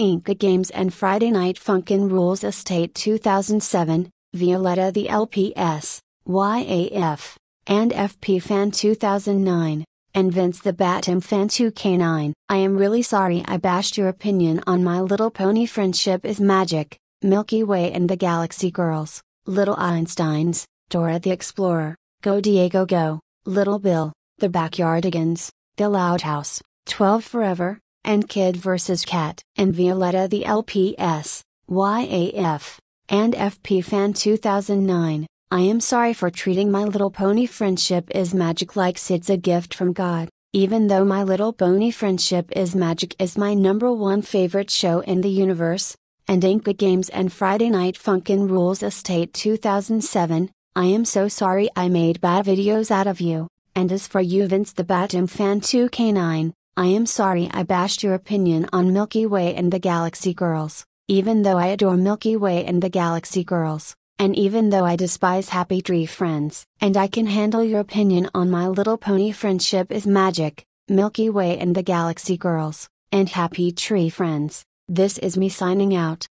Inka Games and Friday Night Funkin' Rules Estate 2007, Violetta the LPS, YAF, and FP Fan 2009, and Vince the BATIM Fan 2K9. I am really sorry I bashed your opinion on My Little Pony Friendship is Magic, Milky Way and the Galaxy Girls, Little Einsteins, Dora the Explorer, Go Diego Go, Little Bill, The Backyardigans, The Loud House, 12 Forever, and Kid vs. Cat, and Violetta the LPS, YAF, and FP Fan 2009. I am sorry for treating My Little Pony Friendship is Magic like it's a gift from God, even though My Little Pony Friendship is Magic is my number one favorite show in the universe, and Inka Games and Friday Night Funkin' Rules Estate 2007, I am so sorry I made bad videos out of you, and as for you Vince the BATIM Fan 2K9, I am sorry I bashed your opinion on Milky Way and the Galaxy Girls, even though I adore Milky Way and the Galaxy Girls, and even though I despise Happy Tree Friends. And I can handle your opinion on My Little Pony Friendship is Magic, Milky Way and the Galaxy Girls, and Happy Tree Friends. This is me signing out.